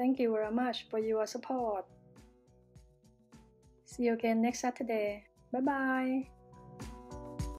Thank you very much for your support. See you again next Saturday. Bye bye.